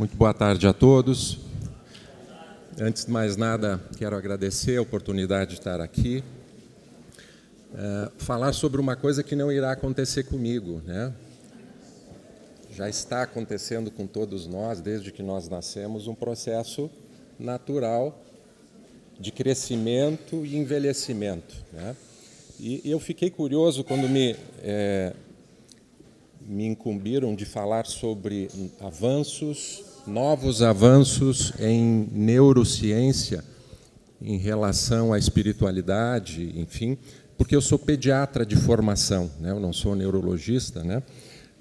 Muito boa tarde a todos. Antes de mais nada, quero agradecer a oportunidade de estar aqui. É, falar sobre uma coisa que não irá acontecer comigo, né? Já está acontecendo com todos nós, desde que nós nascemos, um processo natural de crescimento e envelhecimento. Né? E eu fiquei curioso quando me, é, me incumbiram de falar sobre avanços, novos avanços em neurociência em relação à espiritualidade, enfim, porque eu sou pediatra de formação, né? eu não sou neurologista, né?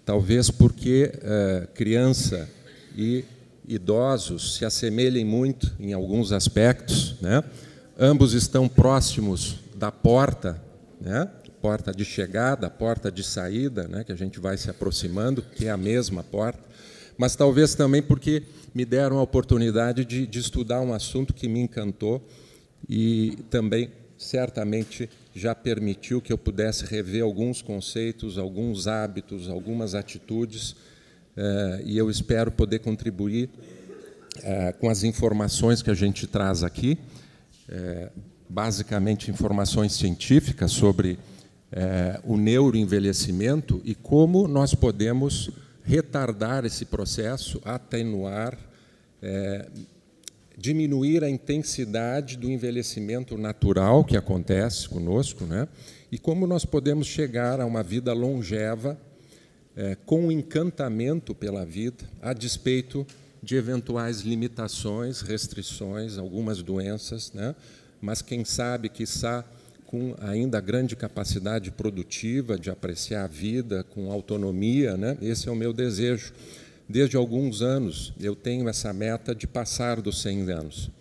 talvez porque é, criança e idosos se assemelhem muito em alguns aspectos, né? ambos estão próximos da porta, né? porta de chegada, porta de saída, né? que a gente vai se aproximando, que é a mesma porta, mas talvez também porque me deram a oportunidade de, de estudar um assunto que me encantou e também certamente já permitiu que eu pudesse rever alguns conceitos, alguns hábitos, algumas atitudes, eh, e eu espero poder contribuir eh, com as informações que a gente traz aqui, eh, basicamente informações científicas sobre o neuroenvelhecimento e como nós podemos retardar esse processo, atenuar, diminuir a intensidade do envelhecimento natural que acontece conosco, né? e como nós podemos chegar a uma vida longeva, é, com encantamento pela vida, a despeito de eventuais limitações, restrições, algumas doenças, né? mas quem sabe, quiçá, com ainda grande capacidade produtiva de apreciar a vida, com autonomia, né? esse é o meu desejo. Desde alguns anos eu tenho essa meta de passar dos 100 anos.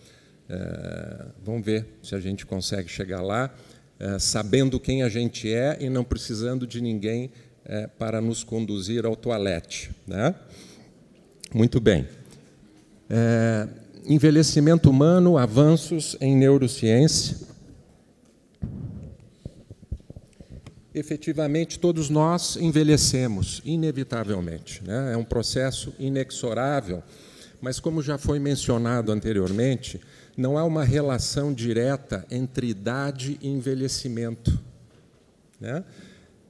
É, vamos ver se a gente consegue chegar lá, é, sabendo quem a gente é e não precisando de ninguém é, para nos conduzir ao toalete. Né? Muito bem. É, envelhecimento humano, avanços em neurociência. Efetivamente todos nós envelhecemos, inevitavelmente. Né? É um processo inexorável, mas, como já foi mencionado anteriormente, não há uma relação direta entre idade e envelhecimento. Né?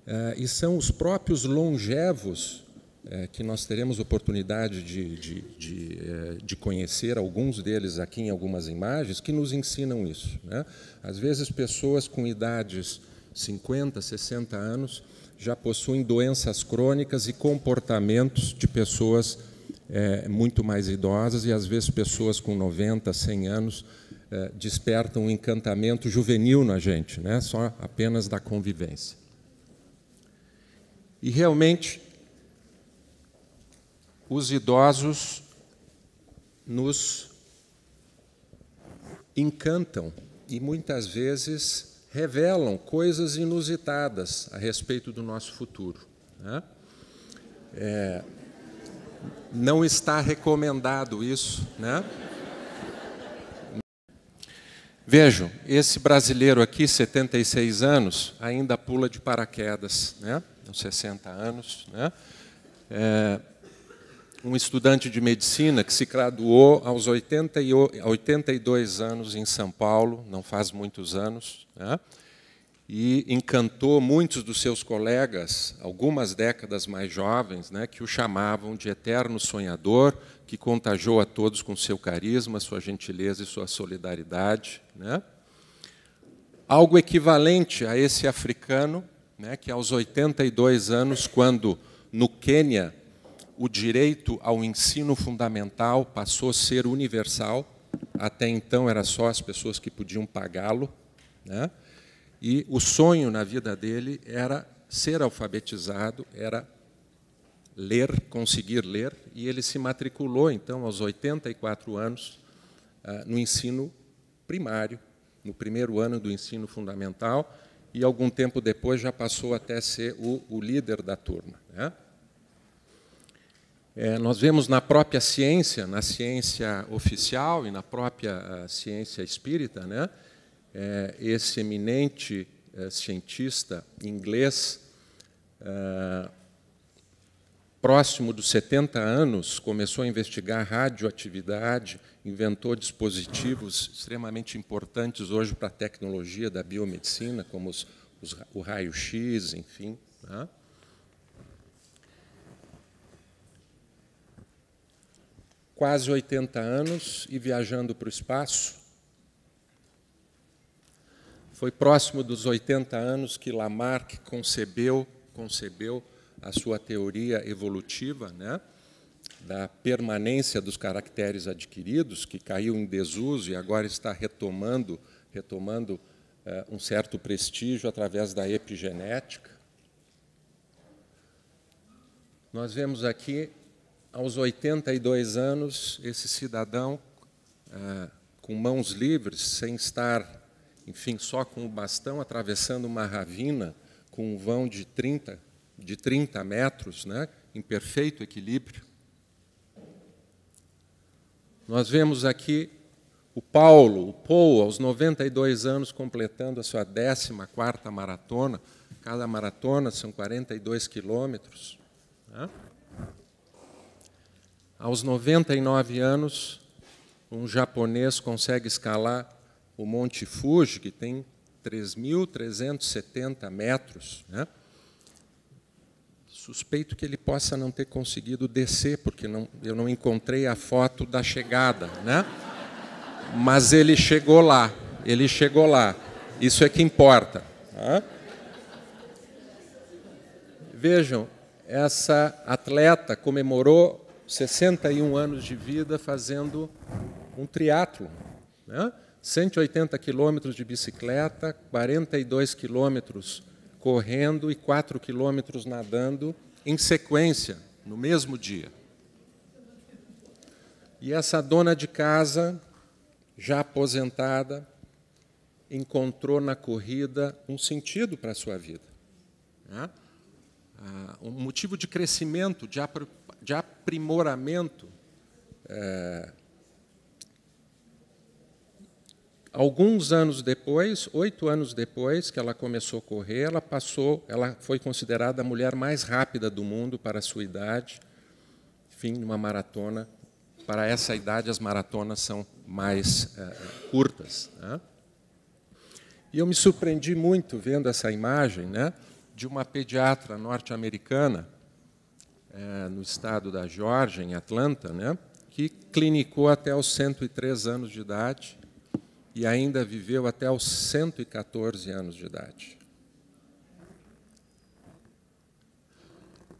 É, e são os próprios longevos é, que nós teremos oportunidade de, de, de, é, de, conhecer alguns deles aqui em algumas imagens que nos ensinam isso. Né? Às vezes, pessoas com idades 50, 60 anos, já possuem doenças crônicas e comportamentos de pessoas é, muito mais idosas e às vezes pessoas com 90, 100 anos é, despertam um encantamento juvenil na gente, né? só apenas da convivência. E realmente, os idosos nos encantam e muitas vezes revelam coisas inusitadas a respeito do nosso futuro. Né? É, não está recomendado isso, né? Vejam, esse brasileiro aqui, 76 anos, ainda pula de paraquedas, né? 60 anos, né? É, um estudante de medicina que se graduou aos 80 e 82 anos em São Paulo, não faz muitos anos, né? e encantou muitos dos seus colegas, algumas décadas mais jovens, né, que o chamavam de eterno sonhador, que contagiou a todos com seu carisma, sua gentileza e sua solidariedade. Né? Algo equivalente a esse africano, né, que aos 82 anos, quando no Quênia o direito ao ensino fundamental passou a ser universal. Até então era só as pessoas que podiam pagá-lo. Né? E o sonho na vida dele era ser alfabetizado, era ler, conseguir ler, e ele se matriculou, então, aos 84 anos, ah, no ensino primário, no primeiro ano do ensino fundamental, e algum tempo depois já passou até ser o, o líder da turma. Né? É, nós vemos na própria ciência, na ciência oficial e na própria ciência espírita, né, é, esse eminente é, cientista inglês, é, próximo dos 70 anos, começou a investigar radioatividade, inventou dispositivos extremamente importantes hoje para a tecnologia da biomedicina, como os, os, o raio-x, enfim. Né? Quase 80 anos e viajando para o espaço. Foi próximo dos 80 anos que Lamarck concebeu, concebeu a sua teoria evolutiva, né, da permanência dos caracteres adquiridos, que caiu em desuso e agora está retomando, retomando é, um certo prestígio através da epigenética. Nós vemos aqui, aos 82 anos, esse cidadão é, com mãos livres, sem estar, enfim, só com o bastão, atravessando uma ravina com um vão de 30 de 30 metros, né, em perfeito equilíbrio. Nós vemos aqui o Paulo, o Paul, aos 92 anos, completando a sua 14ª maratona. Cada maratona são 42 quilômetros. Né? Aos 99 anos, um japonês consegue escalar o Monte Fuji, que tem 3.370 metros. Né? Suspeito que ele possa não ter conseguido descer, porque não, eu não encontrei a foto da chegada, né? Mas ele chegou lá, ele chegou lá. Isso é que importa. Tá? Vejam, essa atleta comemorou 61 anos de vida fazendo um triatlo, né? 180 quilômetros de bicicleta, 42 quilômetros correndo e quatro quilômetros nadando em sequência, no mesmo dia. E essa dona de casa, já aposentada, encontrou na corrida um sentido para a sua vida. Né? um motivo de crescimento, de aprimoramento é, Alguns anos depois, oito anos depois que ela começou a correr, ela passou, ela foi considerada a mulher mais rápida do mundo para a sua idade. Enfim, numa maratona. Para essa idade, as maratonas são mais é, curtas. Né? E eu me surpreendi muito vendo essa imagem, né, de uma pediatra norte-americana é, no estado da Geórgia, em Atlanta, né, que clinicou até os 103 anos de idade e ainda viveu até os 114 anos de idade.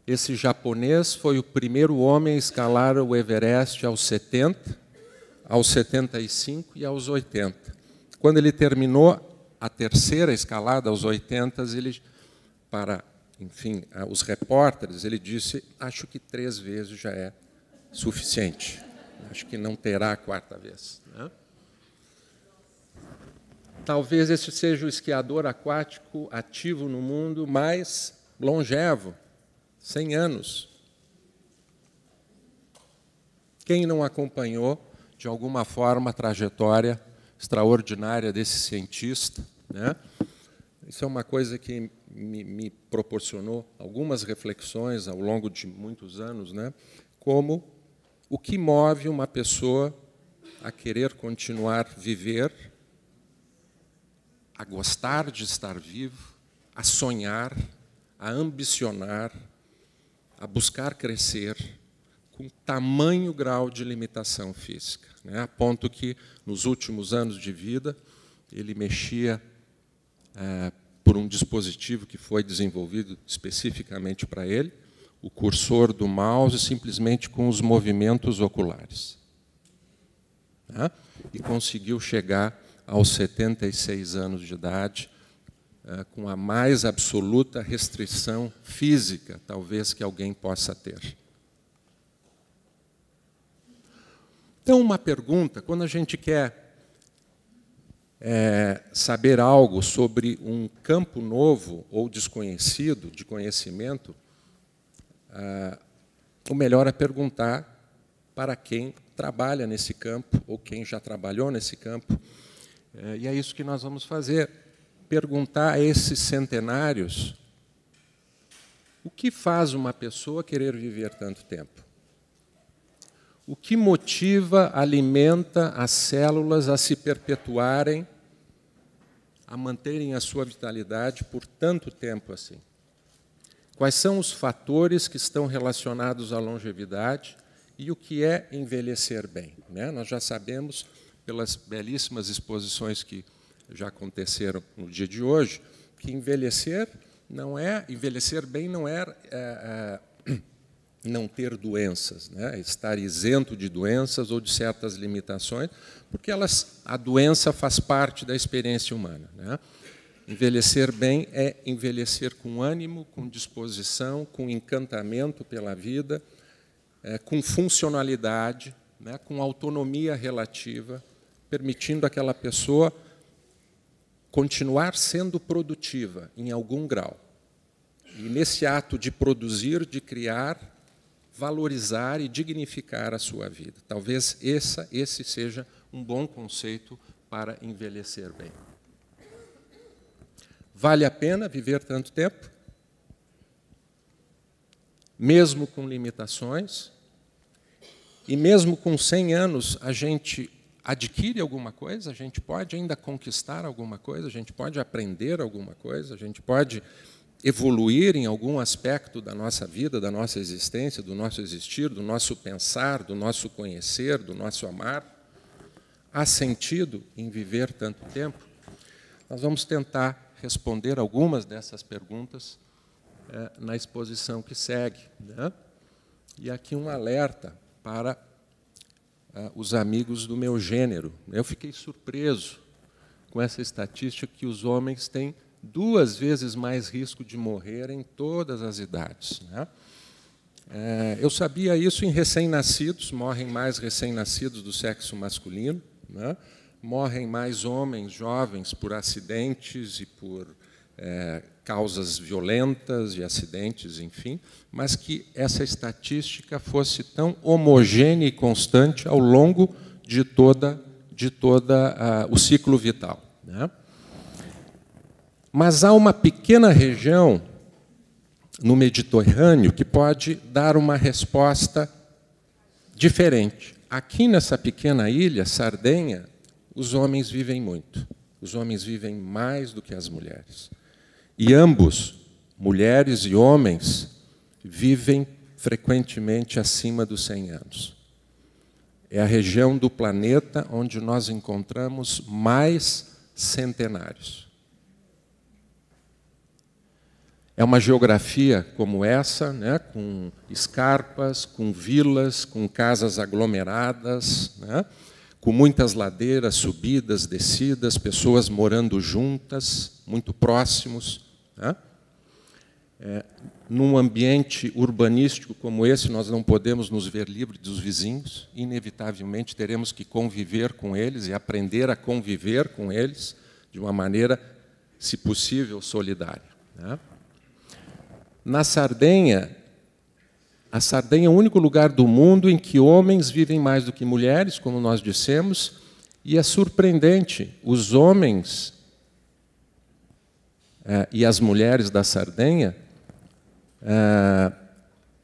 Esse japonês foi o primeiro homem a escalar o Everest aos 70, aos 75 e aos 80. Quando ele terminou a terceira escalada aos 80, ele para, enfim, os repórteres, ele disse: "Acho que três vezes já é suficiente. Acho que não terá a quarta vez." Né? Talvez esse seja o esquiador aquático ativo no mundo mais longevo 100 anos. Quem não acompanhou, de alguma forma, a trajetória extraordinária desse cientista? Né? Isso é uma coisa que me, me proporcionou algumas reflexões ao longo de muitos anos, né? como o que move uma pessoa a querer continuar viver a gostar de estar vivo, a sonhar, a ambicionar, a buscar crescer com tamanho grau de limitação física, né? a ponto que nos últimos anos de vida ele mexia é, por um dispositivo que foi desenvolvido especificamente para ele, o cursor do mouse, simplesmente com os movimentos oculares. Né? E conseguiu chegar aos 76 anos de idade, é, com a mais absoluta restrição física, talvez, que alguém possa ter. Então, uma pergunta: quando a gente quer é, saber algo sobre um campo novo ou desconhecido de conhecimento, ah, o melhor é perguntar para quem trabalha nesse campo ou quem já trabalhou nesse campo é, e é isso que nós vamos fazer: perguntar a esses centenários O que faz uma pessoa querer viver tanto tempo? O que motiva, alimenta as células a se perpetuarem, a manterem a sua vitalidade por tanto tempo assim? Quais são os fatores que estão relacionados à longevidade e o que é envelhecer bem? Né? Nós já sabemos, pelas belíssimas exposições que já aconteceram no dia de hoje, que envelhecer não é envelhecer bem não é, é, é não ter doenças, né? estar isento de doenças ou de certas limitações, porque elas, a doença faz parte da experiência humana. Né? Envelhecer bem é envelhecer com ânimo, com disposição, com encantamento pela vida, é, com funcionalidade, né? com autonomia relativa, permitindo aquela pessoa continuar sendo produtiva em algum grau. E nesse ato de produzir, de criar, valorizar e dignificar a sua vida. Talvez essa, esse seja um bom conceito para envelhecer bem. Vale a pena viver tanto tempo? Mesmo com limitações? E mesmo com 100 anos, a gente adquire alguma coisa, a gente pode ainda conquistar alguma coisa, a gente pode aprender alguma coisa, a gente pode evoluir em algum aspecto da nossa vida, da nossa existência, do nosso existir, do nosso pensar, do nosso conhecer, do nosso amar? Há sentido em viver tanto tempo? Nós vamos tentar responder algumas dessas perguntas é, na exposição que segue. Né? E aqui um alerta para é, os amigos do meu gênero. Eu fiquei surpreso com essa estatística que os homens têm duas vezes mais risco de morrer em todas as idades. Né? É, eu sabia isso em recém-nascidos, morrem mais recém-nascidos do sexo masculino, né? morrem mais homens jovens por acidentes e por é, causas violentas e acidentes, enfim, mas que essa estatística fosse tão homogênea e constante ao longo de toda de toda uh, o ciclo vital. Né? Mas há uma pequena região no Mediterrâneo que pode dar uma resposta diferente. Aqui nessa pequena ilha, Sardenha, os homens vivem muito. Os homens vivem mais do que as mulheres. E ambos, mulheres e homens, vivem frequentemente acima dos 100 anos. É a região do planeta onde nós encontramos mais centenários. É uma geografia como essa, né, com escarpas, com vilas, com casas aglomeradas, né, com muitas ladeiras, subidas, descidas, pessoas morando juntas, muito próximos. Né. É, num ambiente urbanístico como esse, nós não podemos nos ver livres dos vizinhos, inevitavelmente teremos que conviver com eles e aprender a conviver com eles de uma maneira, se possível, solidária. Né? Na Sardenha, a Sardenha é o único lugar do mundo em que homens vivem mais do que mulheres, como nós dissemos, e é surpreendente, os homens é, e as mulheres da Sardenha é,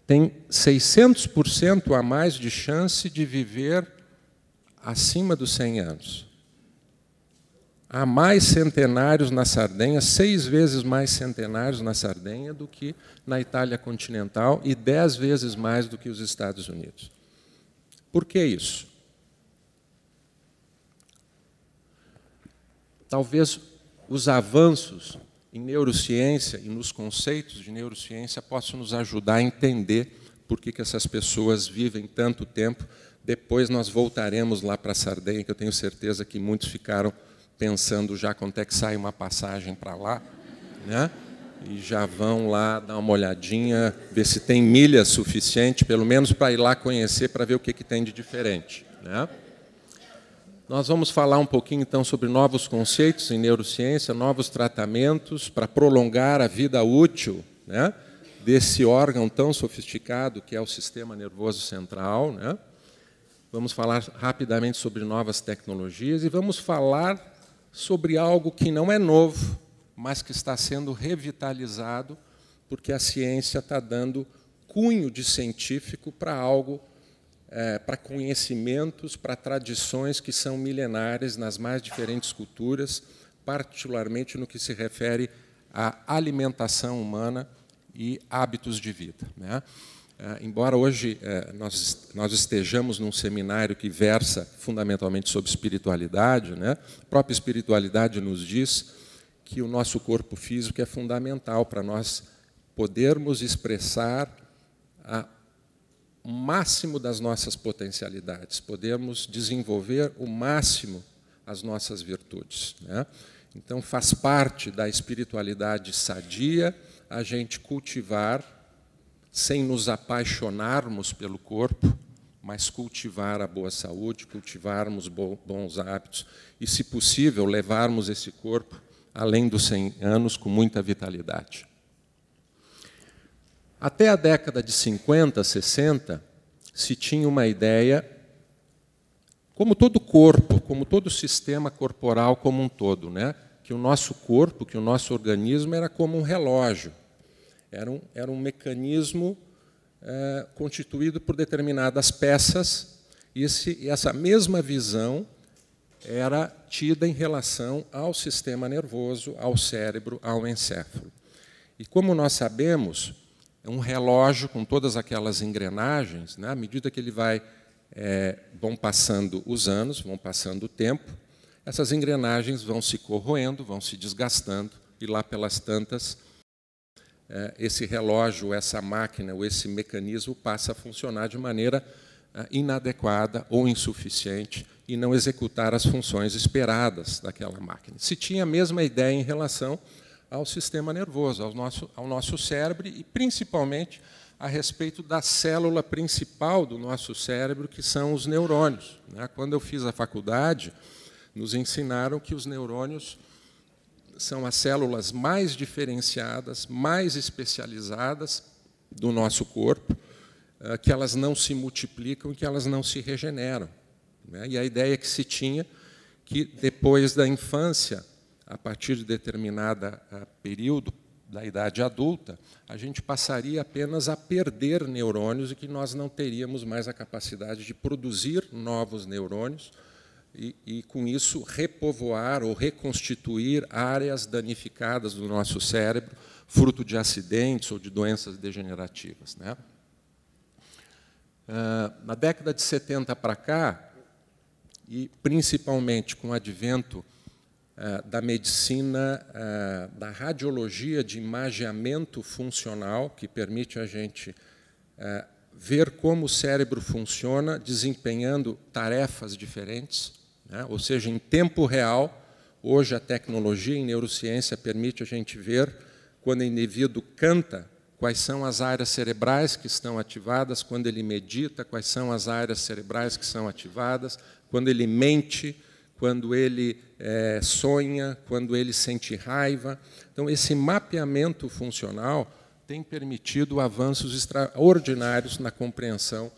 têm 600% a mais de chance de viver acima dos 100 anos. Há mais centenários na Sardenha, seis vezes mais centenários na Sardenha do que na Itália continental e dez vezes mais do que os Estados Unidos. Por que isso? Talvez os avanços em neurociência e nos conceitos de neurociência possam nos ajudar a entender por que, que essas pessoas vivem tanto tempo. Depois nós voltaremos lá para a Sardenha, que eu tenho certeza que muitos ficaram pensando já quanto é que sai uma passagem para lá, né? E já vão lá dar uma olhadinha, ver se tem milha suficiente, pelo menos para ir lá conhecer, para ver o que, que tem de diferente. Né? Nós vamos falar um pouquinho então sobre novos conceitos em neurociência, novos tratamentos para prolongar a vida útil né, desse órgão tão sofisticado que é o sistema nervoso central. Né? Vamos falar rapidamente sobre novas tecnologias e vamos falar sobre algo que não é novo, mas que está sendo revitalizado porque a ciência está dando cunho de científico para algo, é, para conhecimentos, para tradições que são milenares nas mais diferentes culturas, particularmente no que se refere à alimentação humana e hábitos de vida. Né? É, embora hoje é, nós, estejamos num seminário que versa fundamentalmente sobre espiritualidade, né? a própria espiritualidade nos diz que o nosso corpo físico é fundamental para nós podermos expressar o máximo das nossas potencialidades, podermos desenvolver o máximo as nossas virtudes. Né? Então, faz parte da espiritualidade sadia a gente cultivar sem nos apaixonarmos pelo corpo, mas cultivar a boa saúde, cultivarmos bons hábitos e, se possível, levarmos esse corpo além dos 100 anos com muita vitalidade. Até a década de 50, 60, se tinha uma ideia, como todo corpo, como todo sistema corporal como um todo, né? que o nosso corpo, que o nosso organismo era como um relógio. Era um, era um mecanismo é, constituído por determinadas peças, e, esse, essa mesma visão era tida em relação ao sistema nervoso, ao cérebro, ao encéfalo. E como nós sabemos, é um relógio com todas aquelas engrenagens, né, à medida que ele vai é, vão passando os anos, vão passando o tempo, essas engrenagens vão se corroendo, vão se desgastando, e lá pelas tantas esse relógio, essa máquina ou esse mecanismo passa a funcionar de maneira é, inadequada ou insuficiente e não executar as funções esperadas daquela máquina. Se tinha a mesma ideia em relação ao sistema nervoso, ao nosso, ao nosso cérebro e principalmente a respeito da célula principal do nosso cérebro, que são os neurônios. Né? Quando eu fiz a faculdade, nos ensinaram que os neurônios são as células mais diferenciadas, mais especializadas do nosso corpo, eh, que elas não se multiplicam e que elas não se regeneram. Né? E a ideia que se tinha que depois da infância, a partir de determinado eh, período da idade adulta, a gente passaria apenas a perder neurônios e que nós não teríamos mais a capacidade de produzir novos neurônios, e, e, com isso, repovoar ou reconstituir áreas danificadas do nosso cérebro, fruto de acidentes ou de doenças degenerativas. Né? Ah, na década de 70 para cá, e principalmente com o advento ah, da medicina, ah, da radiologia de imageamento funcional, que permite a gente ver como o cérebro funciona, desempenhando tarefas diferentes, né? ou seja, em tempo real. Hoje a tecnologia em neurociência permite a gente ver quando o indivíduo canta quais são as áreas cerebrais que estão ativadas, quando ele medita, quais são as áreas cerebrais que são ativadas, quando ele mente, quando ele é, sonha, quando ele sente raiva. Então, esse mapeamento funcional tem permitido avanços extraordinários na compreensão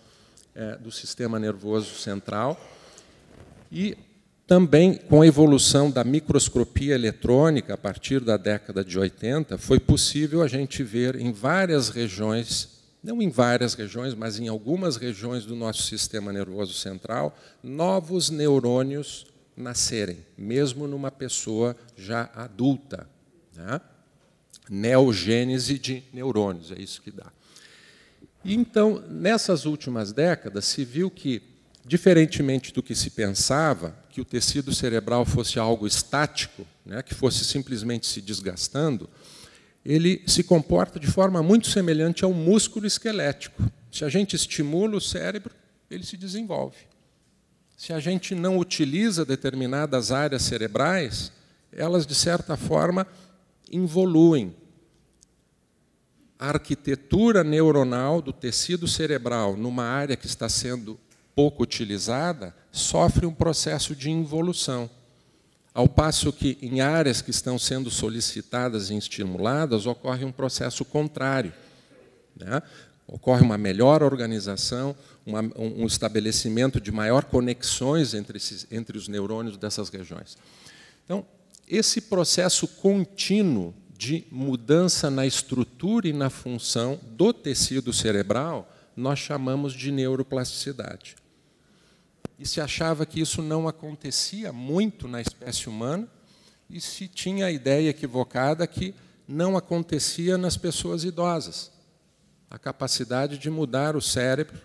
é, do sistema nervoso central e também, com a evolução da microscopia eletrônica, a partir da década de 80, foi possível a gente ver em várias regiões, não em várias regiões, mas em algumas regiões do nosso sistema nervoso central, novos neurônios nascerem, mesmo numa pessoa já adulta. Né? Neogênese de neurônios, é isso que dá. Então, nessas últimas décadas, se viu que Diferentemente do que se pensava, que o tecido cerebral fosse algo estático, né, que fosse simplesmente se desgastando, ele se comporta de forma muito semelhante ao músculo esquelético. Se a gente estimula o cérebro, ele se desenvolve. Se a gente não utiliza determinadas áreas cerebrais, elas, de certa forma, involuem. A arquitetura neuronal do tecido cerebral numa área que está sendo pouco utilizada, sofre um processo de involução. Ao passo que, em áreas que estão sendo solicitadas e estimuladas, ocorre um processo contrário. Né? Ocorre uma melhor organização, uma, um estabelecimento de maior conexões entre, esses, entre os neurônios dessas regiões. Então, esse processo contínuo de mudança na estrutura e na função do tecido cerebral, nós chamamos de neuroplasticidade. E se achava que isso não acontecia muito na espécie humana, e se tinha a ideia equivocada que não acontecia nas pessoas idosas. A capacidade de mudar o cérebro,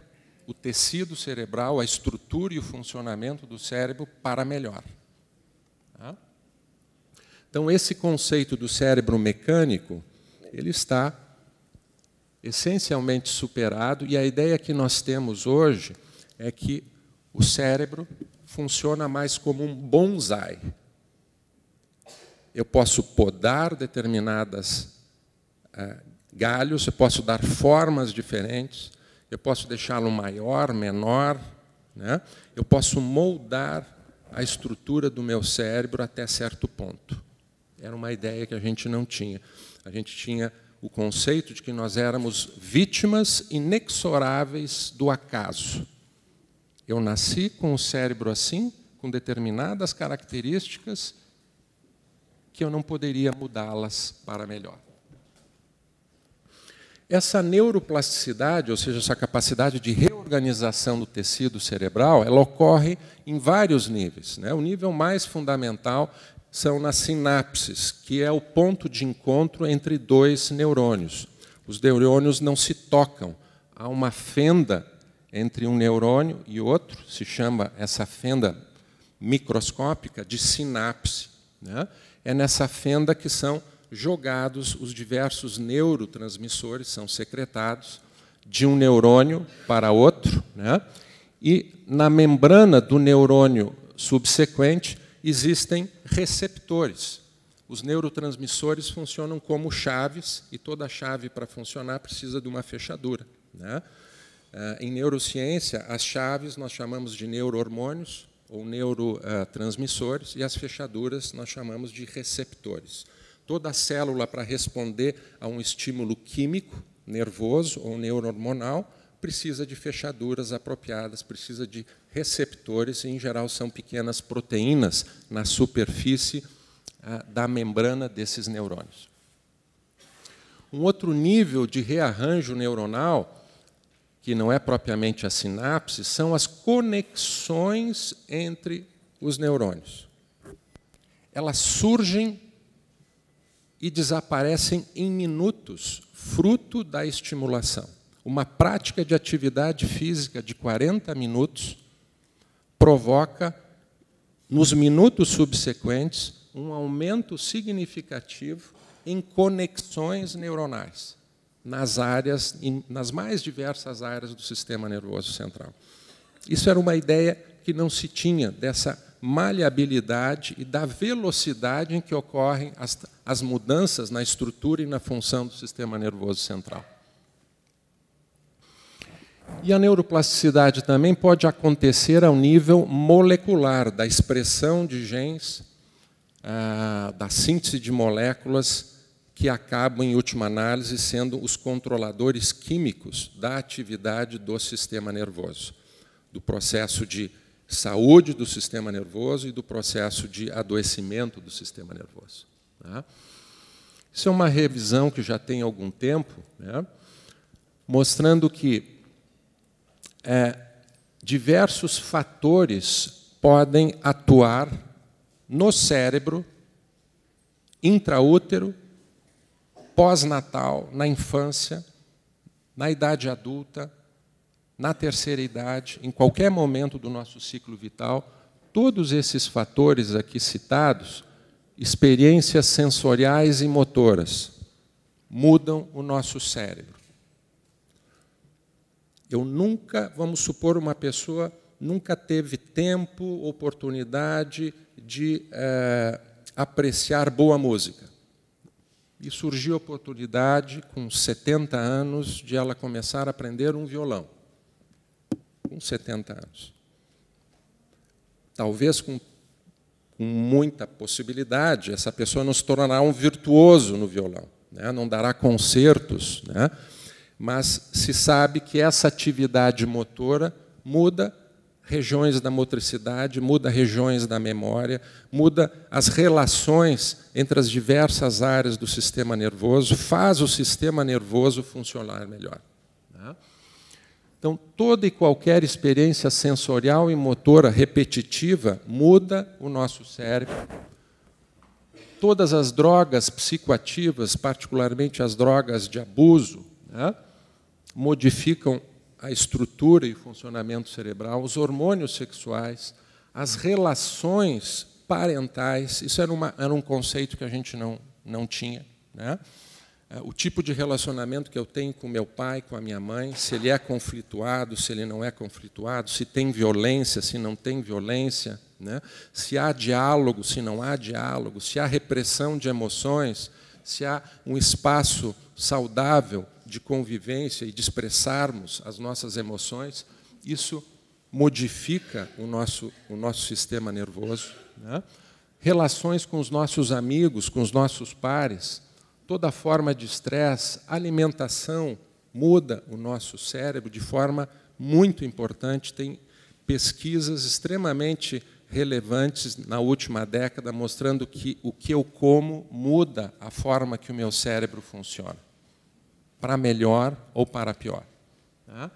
o tecido cerebral, a estrutura e o funcionamento do cérebro para melhor. Tá? Então, esse conceito do cérebro mecânico, ele está essencialmente superado, e a ideia que nós temos hoje é que o cérebro funciona mais como um bonsai. Eu posso podar determinadas uh, galhos, eu posso dar formas diferentes, eu posso deixá-lo maior, menor, né? eu posso moldar a estrutura do meu cérebro até certo ponto. Era uma ideia que a gente não tinha. A gente tinha o conceito de que nós éramos vítimas inexoráveis do acaso. Eu nasci com o cérebro assim, com determinadas características, que eu não poderia mudá-las para melhor. Essa neuroplasticidade, ou seja, essa capacidade de reorganização do tecido cerebral, ela ocorre em vários níveis. Né? O nível mais fundamental são nas sinapses, que é o ponto de encontro entre dois neurônios. Os neurônios não se tocam. Há uma fenda entre um neurônio e outro, se chama essa fenda microscópica de sinapse. Né? É nessa fenda que são jogados os diversos neurotransmissores, são secretados de um neurônio para outro. Né? E na membrana do neurônio subsequente existem receptores. Os neurotransmissores funcionam como chaves, e toda chave, para funcionar, precisa de uma fechadura. Né? Eh, em neurociência, as chaves nós chamamos de neurohormônios ou neurotransmissores, e as fechaduras nós chamamos de receptores. Toda célula, para responder a um estímulo químico, nervoso ou neurohormonal, precisa de fechaduras apropriadas, precisa de receptores, e, em geral são pequenas proteínas na superfície ah, da membrana desses neurônios. Um outro nível de rearranjo neuronal, que não é propriamente a sinapse, são as conexões entre os neurônios. Elas surgem e desaparecem em minutos, fruto da estimulação. Uma prática de atividade física de 40 minutos provoca, nos minutos subsequentes, um aumento significativo em conexões neuronais nas áreas, nas mais diversas áreas do sistema nervoso central. Isso era uma ideia que não se tinha dessa maleabilidade e da velocidade em que ocorrem as, as mudanças na estrutura e na função do sistema nervoso central. E a neuroplasticidade também pode acontecer ao nível molecular, da expressão de genes, ah, da síntese de moléculas que acabam, em última análise, sendo os controladores químicos da atividade do sistema nervoso, do processo de saúde do sistema nervoso e do processo de adoecimento do sistema nervoso. Tá? Isso é uma revisão que já tem algum tempo, né? mostrando que é, diversos fatores podem atuar no cérebro, intraútero, pós-natal, na infância, na idade adulta, na terceira idade, em qualquer momento do nosso ciclo vital, todos esses fatores aqui citados, experiências sensoriais e motoras, mudam o nosso cérebro. Eu nunca, vamos supor, uma pessoa nunca teve tempo, oportunidade de é, apreciar boa música. E surgiu a oportunidade, com 70 anos, de ela começar a aprender um violão. Com 70 anos. Talvez com, com muita possibilidade, essa pessoa não se tornará um virtuoso no violão, né? não dará concertos, né? mas se sabe que essa atividade motora muda regiões da motricidade, muda regiões da memória, muda as relações entre as diversas áreas do sistema nervoso, faz o sistema nervoso funcionar melhor. Né? Então, toda e qualquer experiência sensorial e motora repetitiva muda o nosso cérebro. Todas as drogas psicoativas, particularmente as drogas de abuso, né, modificam a estrutura e funcionamento cerebral, os hormônios sexuais, as relações parentais. Isso era, uma, era um conceito que a gente não, não tinha. Né? É, o tipo de relacionamento que eu tenho com meu pai, com a minha mãe, se ele é conflituado, se ele não é conflituado, se tem violência, se não tem violência, né? se há diálogo, se não há diálogo, se há repressão de emoções, se há um espaço saudável de convivência e de expressarmos as nossas emoções, isso modifica o nosso, o nosso sistema nervoso. Né? Relações com os nossos amigos, com os nossos pares, toda forma de estresse, alimentação muda o nosso cérebro de forma muito importante. Tem pesquisas extremamente relevantes na última década mostrando que o que eu como muda a forma que o meu cérebro funciona para melhor ou para pior. Tá?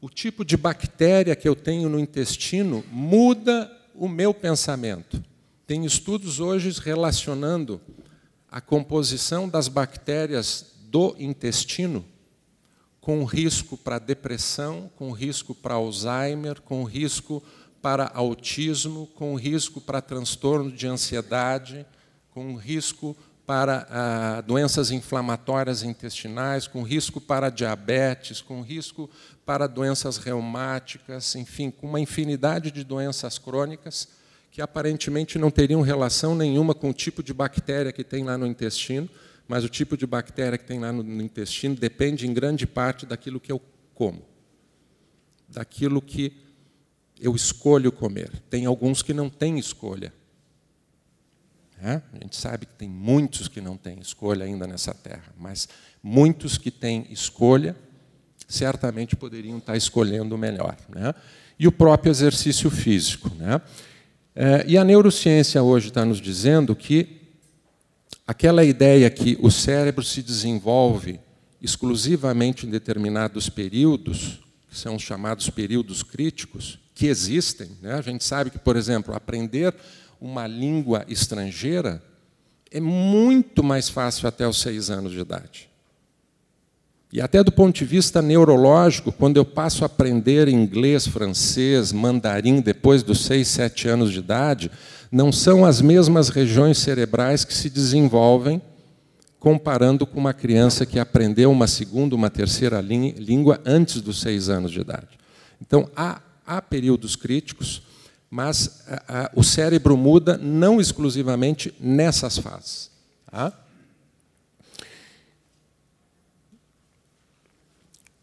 O tipo de bactéria que eu tenho no intestino muda o meu pensamento. Tem estudos hoje relacionando a composição das bactérias do intestino com risco para depressão, com risco para Alzheimer, com risco para autismo, com risco para transtorno de ansiedade, com risco para ah, doenças inflamatórias intestinais, com risco para diabetes, com risco para doenças reumáticas, enfim, com uma infinidade de doenças crônicas que aparentemente não teriam relação nenhuma com o tipo de bactéria que tem lá no intestino, mas o tipo de bactéria que tem lá no, no intestino depende em grande parte daquilo que eu como, daquilo que eu escolho comer. Tem alguns que não têm escolha. A gente sabe que tem muitos que não têm escolha ainda nessa terra, mas muitos que têm escolha certamente poderiam estar escolhendo o melhor. Né? E o próprio exercício físico. Né? É, e a neurociência hoje está nos dizendo que aquela ideia que o cérebro se desenvolve exclusivamente em determinados períodos, que são os chamados períodos críticos, que existem. Né? A gente sabe que, por exemplo, aprender uma língua estrangeira, é muito mais fácil até os seis anos de idade. E até do ponto de vista neurológico, quando eu passo a aprender inglês, francês, mandarim depois dos seis, sete anos de idade, não são as mesmas regiões cerebrais que se desenvolvem comparando com uma criança que aprendeu uma segunda, uma terceira língua antes dos seis anos de idade. Então, há, há períodos críticos mas a, a, o cérebro muda não exclusivamente nessas fases. Tá?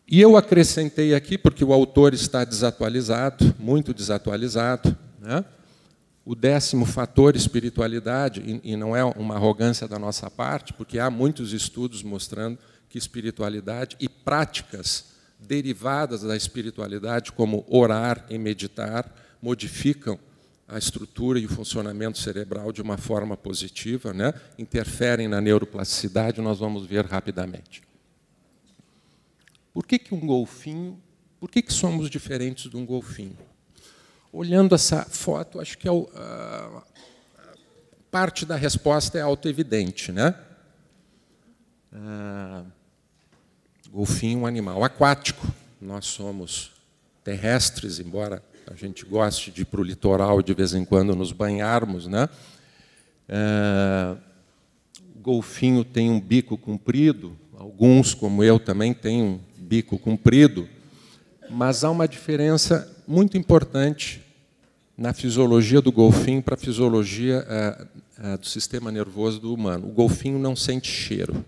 E eu acrescentei aqui, porque o autor está desatualizado, muito desatualizado, né? o décimo fator espiritualidade, e, e não é uma arrogância da nossa parte, porque há muitos estudos mostrando que espiritualidade e práticas derivadas da espiritualidade, como orar e meditar, modificam a estrutura e o funcionamento cerebral de uma forma positiva, né? interferem na neuroplasticidade, nós vamos ver rapidamente. Por que, que um golfinho, por que, que somos diferentes de um golfinho? Olhando essa foto, acho que é o, a, parte da resposta é autoevidente. Né? Ah, golfinho é um animal aquático, nós somos terrestres, embora a gente goste de ir para o litoral de vez em quando nos banharmos. Né? É, o golfinho tem um bico comprido, alguns, como eu, também têm um bico comprido, mas há uma diferença muito importante na fisiologia do golfinho para a fisiologia é, é, do sistema nervoso do humano. O golfinho não sente cheiro.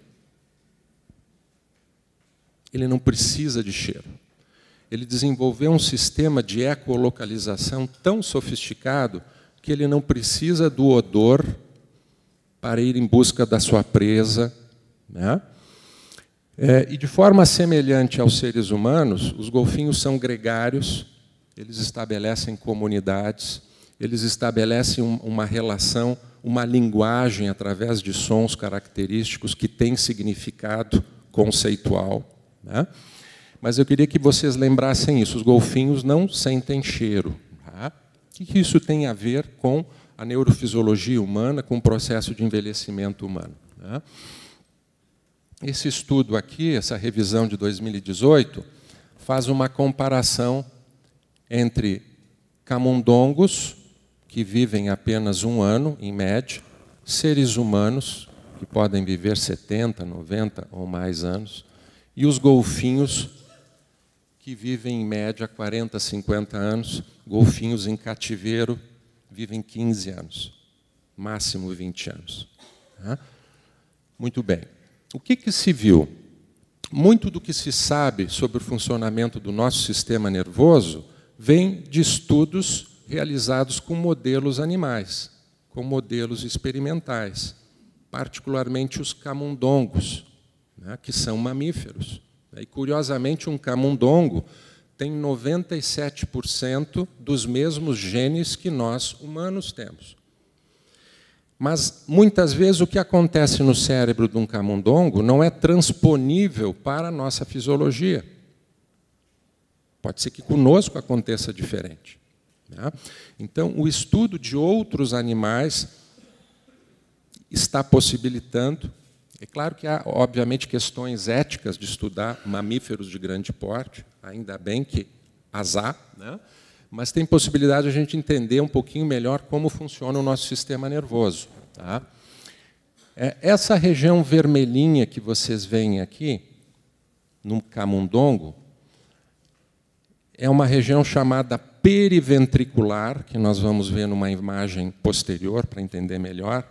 Ele não precisa de cheiro ele desenvolveu um sistema de ecolocalização tão sofisticado que ele não precisa do odor para ir em busca da sua presa. Né? É, e de forma semelhante aos seres humanos, os golfinhos são gregários, eles estabelecem comunidades, eles estabelecem uma relação, uma linguagem através de sons característicos que tem significado conceitual. Né? Mas eu queria que vocês lembrassem isso: os golfinhos não sentem cheiro. Tá? O que isso tem a ver com a neurofisiologia humana, com o processo de envelhecimento humano? Né? Esse estudo aqui, essa revisão de 2018, faz uma comparação entre camundongos, que vivem apenas um ano, em média, seres humanos, que podem viver 70, 90 ou mais anos, e os golfinhos, que vivem em média 40, 50 anos, golfinhos em cativeiro vivem 15 anos, máximo 20 anos. Muito bem. O que, que se viu? Muito do que se sabe sobre o funcionamento do nosso sistema nervoso vem de estudos realizados com modelos animais, com modelos experimentais, particularmente os camundongos, né, que são mamíferos. E, curiosamente, um camundongo tem 97% dos mesmos genes que nós humanos temos. Mas muitas vezes o que acontece no cérebro de um camundongo não é transponível para a nossa fisiologia. Pode ser que conosco aconteça diferente. Né? Então, o estudo de outros animais está possibilitando. É claro que há, obviamente, questões éticas de estudar mamíferos de grande porte, ainda bem que há, né? mas tem possibilidade de a gente entender um pouquinho melhor como funciona o nosso sistema nervoso. Tá? É, essa região vermelhinha que vocês veem aqui, no camundongo, é uma região chamada periventricular, que nós vamos ver numa imagem posterior para entender melhor.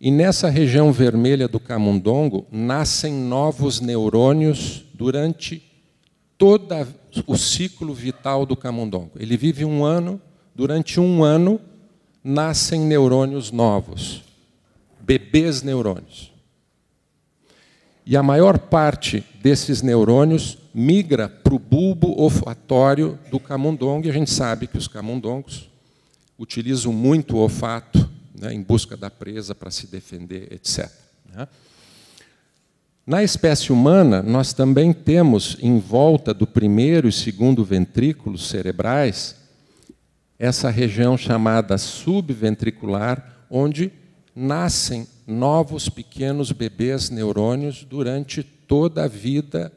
E nessa região vermelha do camundongo nascem novos neurônios durante todo o ciclo vital do camundongo. Ele vive um ano, durante um ano nascem neurônios novos, bebês neurônios. E a maior parte desses neurônios migra para o bulbo olfatório do camundongo, e a gente sabe que os camundongos utilizam muito o olfato né, em busca da presa para se defender, etc. Né? Na espécie humana, nós também temos em volta do primeiro e segundo ventrículos cerebrais essa região chamada subventricular, onde nascem novos pequenos bebês neurônios durante toda a vida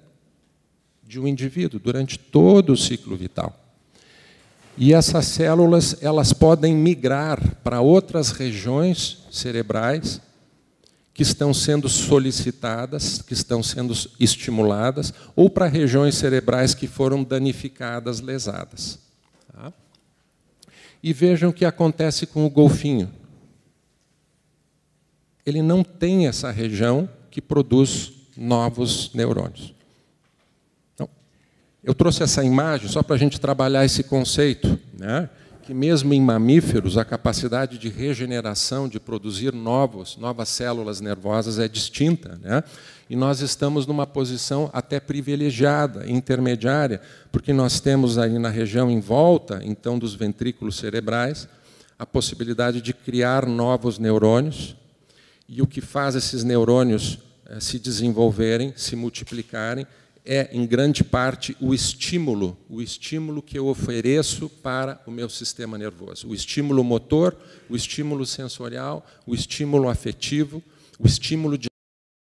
de um indivíduo, durante todo o ciclo vital. E essas células, elas podem migrar para outras regiões cerebrais que estão sendo solicitadas, que estão sendo estimuladas, ou para regiões cerebrais que foram danificadas, lesadas. Tá? E vejam o que acontece com o golfinho. Ele não tem essa região que produz novos neurônios. Eu trouxe essa imagem só para a gente trabalhar esse conceito. Né? que mesmo em mamíferos a capacidade de regeneração, de produzir novos, novas células nervosas é distinta, né? E nós estamos numa posição até privilegiada, intermediária, porque nós temos aí na região em volta, então dos ventrículos cerebrais, a possibilidade de criar novos neurônios, e o que faz esses neurônios eh, se desenvolverem, se multiplicarem, é, em grande parte, o estímulo, o estímulo que eu ofereço para o meu sistema nervoso. O estímulo motor, o estímulo sensorial, o estímulo afetivo, o estímulo de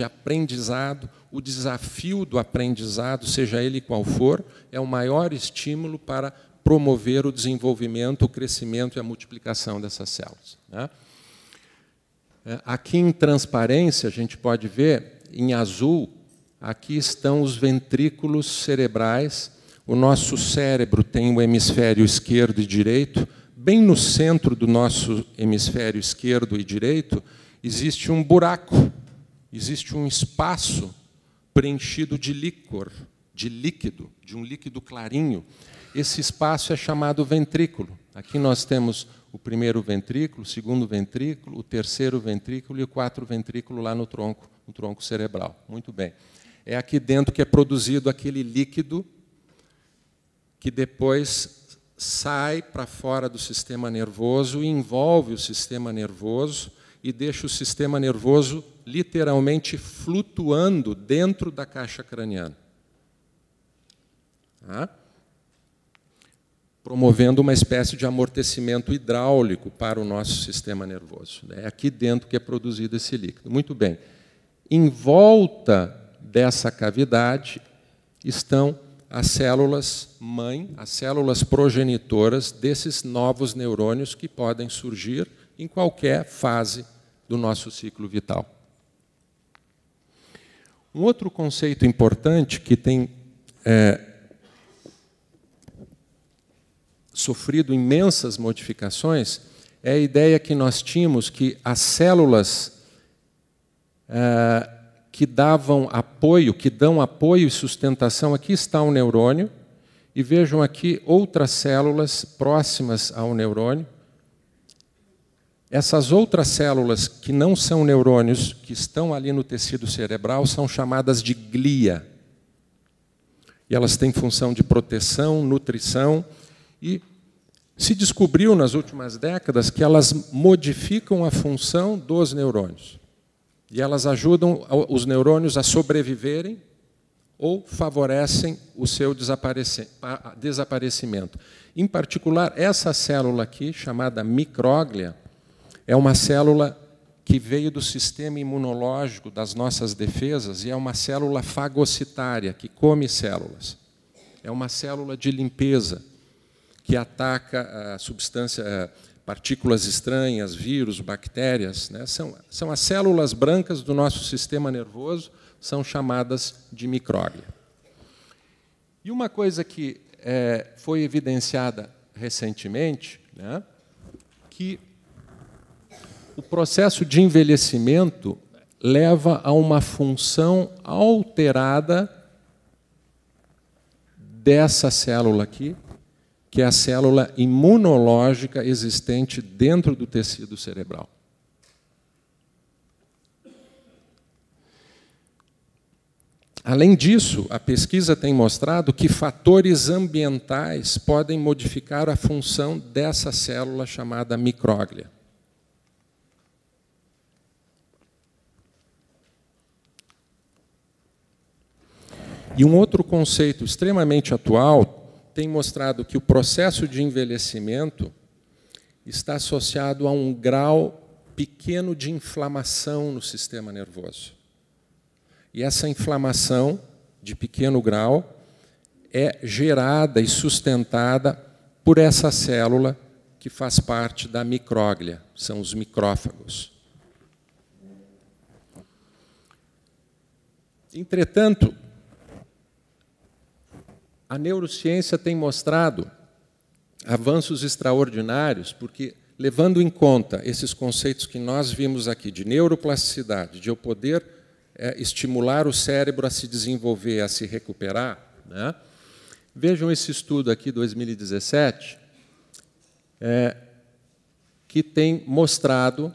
aprendizado, o desafio do aprendizado, seja ele qual for, é o maior estímulo para promover o desenvolvimento, o crescimento e a multiplicação dessas células. Né? É, aqui em transparência, a gente pode ver, em azul, Aqui estão os ventrículos cerebrais. O nosso cérebro tem o hemisfério esquerdo e direito. Bem no centro do nosso hemisfério esquerdo e direito existe um buraco, existe um espaço preenchido de líquor, de líquido, de um líquido clarinho. Esse espaço é chamado ventrículo. Aqui nós temos o primeiro ventrículo, o segundo ventrículo, o terceiro ventrículo e o quarto ventrículo lá no tronco, no tronco cerebral. Muito bem é aqui dentro que é produzido aquele líquido que depois sai para fora do sistema nervoso, envolve o sistema nervoso e deixa o sistema nervoso literalmente flutuando dentro da caixa craniana. Tá? Promovendo uma espécie de amortecimento hidráulico para o nosso sistema nervoso. É aqui dentro que é produzido esse líquido. Muito bem. Em volta dessa cavidade estão as células mãe, as células progenitoras desses novos neurônios que podem surgir em qualquer fase do nosso ciclo vital. Um outro conceito importante que tem é, sofrido imensas modificações é a ideia que nós tínhamos que as células é, que davam apoio, que dão apoio e sustentação. Aqui está o neurônio, e vejam aqui outras células próximas ao neurônio. Essas outras células que não são neurônios, que estão ali no tecido cerebral, são chamadas de glia. E elas têm função de proteção, nutrição, e se descobriu nas últimas décadas que elas modificam a função dos neurônios. E elas ajudam os neurônios a sobreviverem ou favorecem o seu desaparecimento. Em particular, essa célula aqui, chamada micróglia, é uma célula que veio do sistema imunológico das nossas defesas e é uma célula fagocitária, que come células. É uma célula de limpeza que ataca a substância partículas estranhas, vírus, bactérias, né? são, são as células brancas do nosso sistema nervoso, são chamadas de micróglia. E uma coisa que é, foi evidenciada recentemente, né, que o processo de envelhecimento leva a uma função alterada dessa célula aqui, que é a célula imunológica existente dentro do tecido cerebral. Além disso, a pesquisa tem mostrado que fatores ambientais podem modificar a função dessa célula chamada micróglia. E um outro conceito extremamente atual tem mostrado que o processo de envelhecimento está associado a um grau pequeno de inflamação no sistema nervoso. E essa inflamação de pequeno grau é gerada e sustentada por essa célula que faz parte da micróglia, são os micrófagos. Entretanto, a neurociência tem mostrado avanços extraordinários, porque, levando em conta esses conceitos que nós vimos aqui, de neuroplasticidade, de eu poder é, estimular o cérebro a se desenvolver, a se recuperar, né? vejam esse estudo aqui, 2017, é, que tem mostrado,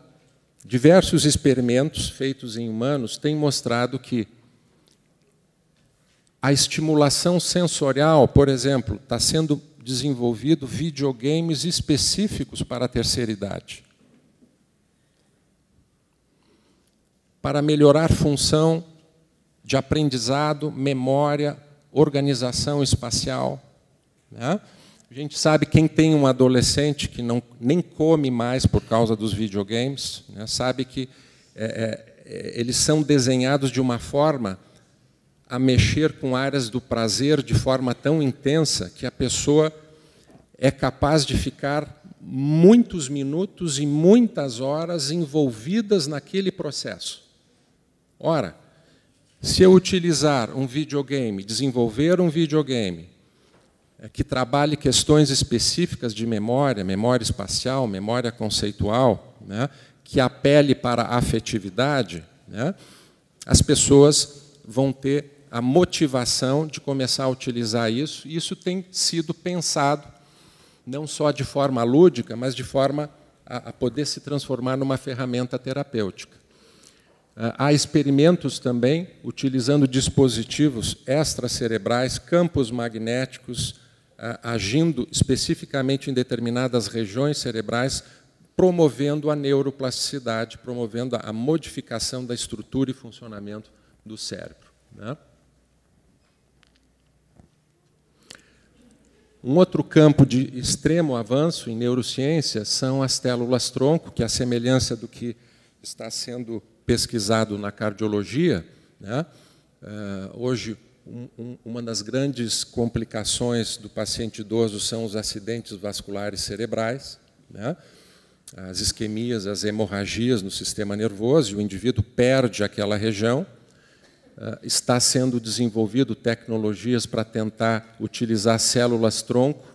diversos experimentos feitos em humanos têm mostrado que a estimulação sensorial, por exemplo, está sendo desenvolvido videogames específicos para a terceira idade. Para melhorar função de aprendizado, memória, organização espacial. Né? A gente sabe quem tem um adolescente que não nem come mais por causa dos videogames, né? sabe que é, é, eles são desenhados de uma forma a mexer com áreas do prazer de forma tão intensa que a pessoa é capaz de ficar muitos minutos e muitas horas envolvidas naquele processo. Ora, se eu utilizar um videogame, desenvolver um videogame é, que trabalhe questões específicas de memória, memória espacial, memória conceitual, né, que apele para a afetividade, né, as pessoas vão ter a motivação de começar a utilizar isso. Isso tem sido pensado não só de forma lúdica, mas de forma a, a poder se transformar numa ferramenta terapêutica. Ah, há experimentos também utilizando dispositivos extracerebrais, campos magnéticos, agindo especificamente em determinadas regiões cerebrais, promovendo a neuroplasticidade, promovendo a modificação da estrutura e funcionamento do cérebro. Né? Um outro campo de extremo avanço em neurociência são as células-tronco, que, a semelhança do que está sendo pesquisado na cardiologia, né? uh, hoje um, um, uma das grandes complicações do paciente idoso são os acidentes vasculares cerebrais, né? as isquemias, as hemorragias no sistema nervoso, e o indivíduo perde aquela região. Uh, está sendo desenvolvido tecnologias para tentar utilizar células-tronco,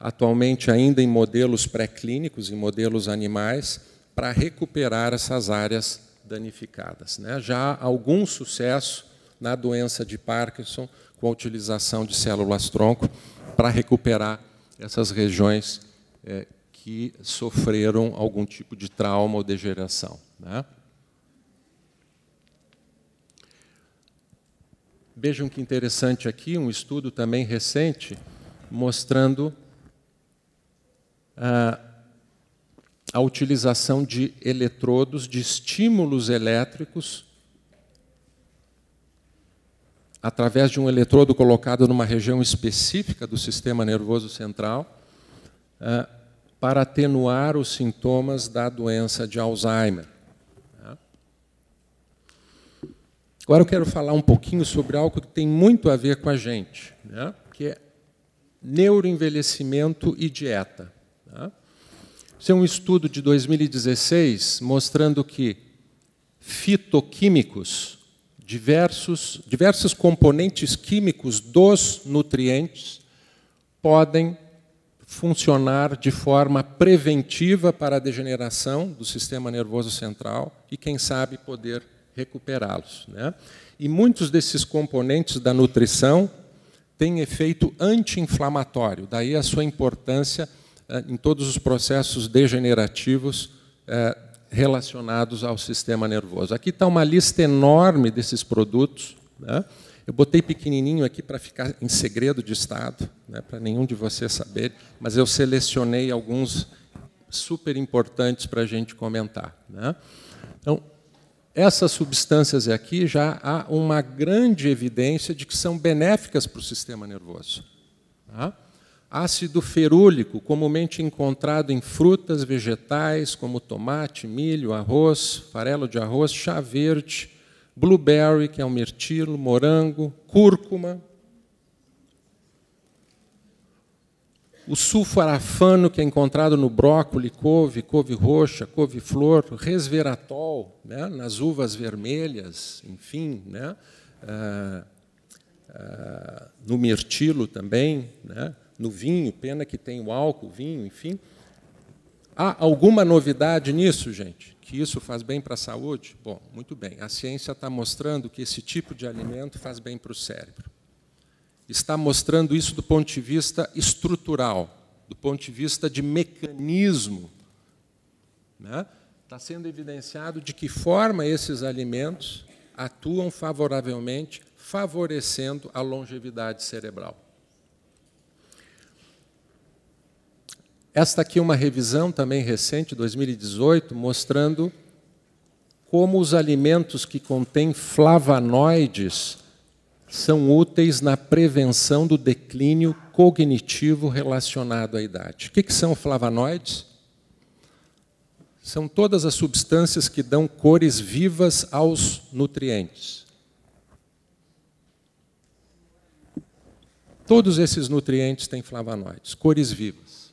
atualmente ainda em modelos pré-clínicos, em modelos animais, para recuperar essas áreas danificadas. Né? Já há algum sucesso na doença de Parkinson com a utilização de células-tronco para recuperar essas regiões é, que sofreram algum tipo de trauma ou degeneração. Né? Vejam que interessante aqui, um estudo também recente, mostrando ah, a utilização de eletrodos, de estímulos elétricos, através de um eletrodo colocado numa região específica do sistema nervoso central, ah, para atenuar os sintomas da doença de Alzheimer. Agora eu quero falar um pouquinho sobre algo que tem muito a ver com a gente, né? que é neuroenvelhecimento e dieta. Né? Esse é um estudo de 2016 mostrando que fitoquímicos, diversos, diversos componentes químicos dos nutrientes, podem funcionar de forma preventiva para a degeneração do sistema nervoso central e, quem sabe, poder recuperá-los. Né? E muitos desses componentes da nutrição têm efeito anti-inflamatório, daí a sua importância eh, em todos os processos degenerativos eh, relacionados ao sistema nervoso. Aqui está uma lista enorme desses produtos. Né? Eu botei pequenininho aqui para ficar em segredo de Estado, né, para nenhum de vocês saber, mas eu selecionei alguns super importantes para a gente comentar. Né? Então, essas substâncias aqui já há uma grande evidência de que são benéficas para o sistema nervoso. Tá? Ácido ferúlico, comumente encontrado em frutas, vegetais, como tomate, milho, arroz, farelo de arroz, chá verde, blueberry, que é um mirtilo, morango, cúrcuma, o sulforafano, que é encontrado no brócolis, couve, couve roxa, couve-flor, resveratrol, né, nas uvas vermelhas, enfim, né, ah, ah, no mirtilo também, né, no vinho, pena que tem o álcool, vinho, enfim. Há alguma novidade nisso, gente? que isso faz bem para a saúde? Bom, muito bem. A ciência está mostrando que esse tipo de alimento faz bem para o cérebro. Está mostrando isso do ponto de vista estrutural, do ponto de vista de mecanismo. Né? Está sendo evidenciado de que forma esses alimentos atuam favoravelmente, favorecendo a longevidade cerebral. Esta aqui é uma revisão também recente, 2018, mostrando como os alimentos que contêm flavonoides são úteis na prevenção do declínio cognitivo relacionado à idade. O que, são flavonoides? São todas as substâncias que dão cores vivas aos nutrientes. Todos esses nutrientes têm flavonoides, cores vivas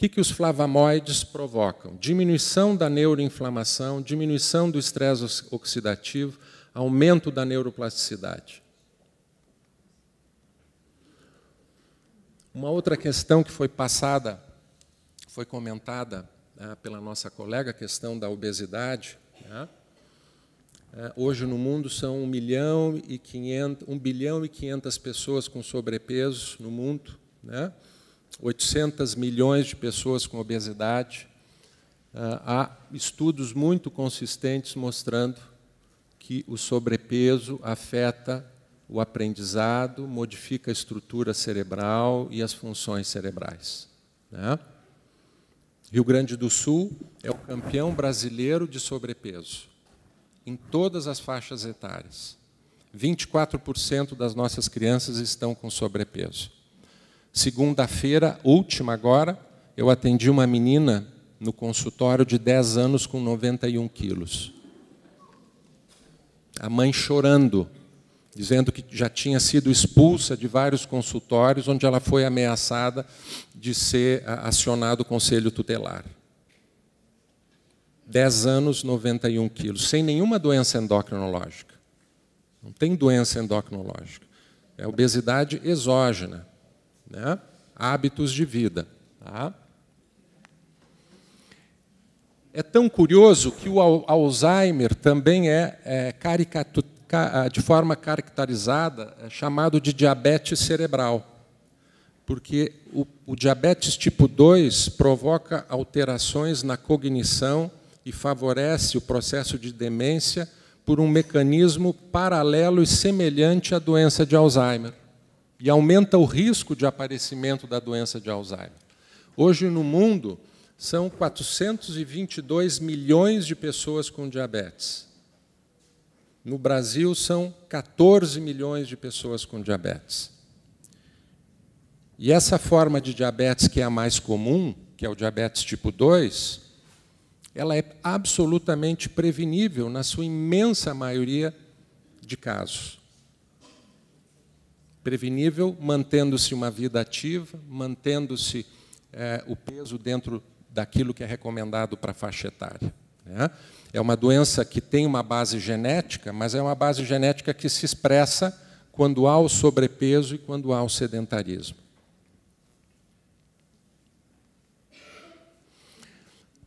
que, que os flavonoides provocam? Diminuição da neuroinflamação, diminuição do estresse oxidativo, aumento da neuroplasticidade. Uma outra questão que foi passada, foi comentada né, pela nossa colega, a questão da obesidade. Né? É, hoje no mundo são 1, milhão e 500, 1 bilhão e 500 pessoas com sobrepeso no mundo. Né? 800 milhões de pessoas com obesidade. Ah, há estudos muito consistentes mostrando que o sobrepeso afeta o aprendizado, modifica a estrutura cerebral e as funções cerebrais. Né? Rio Grande do Sul é o campeão brasileiro de sobrepeso, em todas as faixas etárias. 24% das nossas crianças estão com sobrepeso. Segunda-feira, última agora, eu atendi uma menina no consultório de 10 anos com 91 quilos. A mãe chorando, dizendo que já tinha sido expulsa de vários consultórios onde ela foi ameaçada de ser acionado o conselho tutelar. 10 anos, 91 quilos, sem nenhuma doença endocrinológica. Não tem doença endocrinológica. É obesidade exógena. Né? Hábitos de vida. Tá? É tão curioso que o Alzheimer também é, é de forma caracterizada é chamado de diabetes cerebral, porque o, o diabetes tipo 2 provoca alterações na cognição e favorece o processo de demência por um mecanismo paralelo e semelhante à doença de Alzheimer e aumenta o risco de aparecimento da doença de Alzheimer. Hoje no mundo são 422 milhões de pessoas com diabetes. No Brasil, são 14 milhões de pessoas com diabetes. E essa forma de diabetes, que é a mais comum, que é o diabetes tipo 2, ela é absolutamente prevenível na sua imensa maioria de casos. Prevenível mantendo-se uma vida ativa, mantendo-se é, o peso dentro daquilo que é recomendado para a faixa etária. Né? É uma doença que tem uma base genética, mas é uma base genética que se expressa quando há o sobrepeso e quando há o sedentarismo.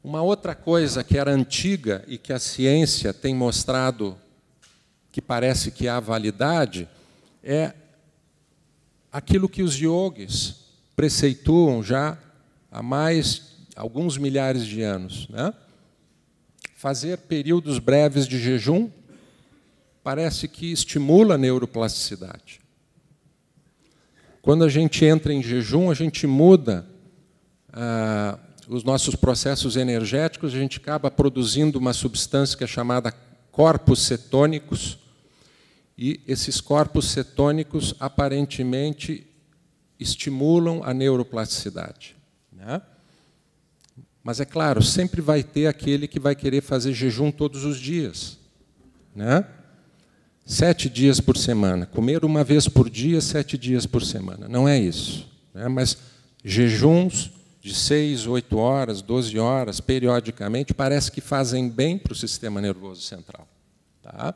Uma outra coisa que era antiga e que a ciência tem mostrado que parece que há validade é aquilo que os yogis preceituam já há mais alguns milhares de anos. Né? Fazer períodos breves de jejum parece que estimula a neuroplasticidade. Quando a gente entra em jejum, a gente muda ah, os nossos processos energéticos, a gente acaba produzindo uma substância que é chamada corpos cetônicos, e esses corpos cetônicos aparentemente estimulam a neuroplasticidade. Né? Mas é claro, sempre vai ter aquele que vai querer fazer jejum todos os dias. Né? Sete dias por semana. Comer uma vez por dia, sete dias por semana. Não é isso. Né? Mas jejuns de seis, oito horas, doze horas, periodicamente, parece que fazem bem para o sistema nervoso central. Tá?